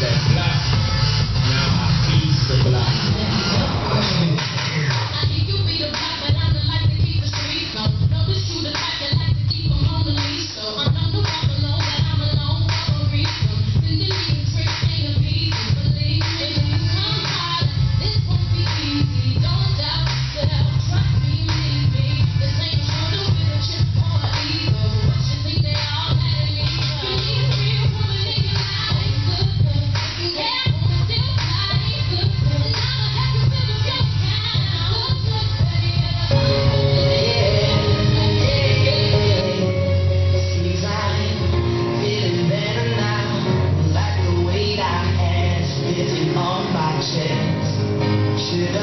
Yeah. 直到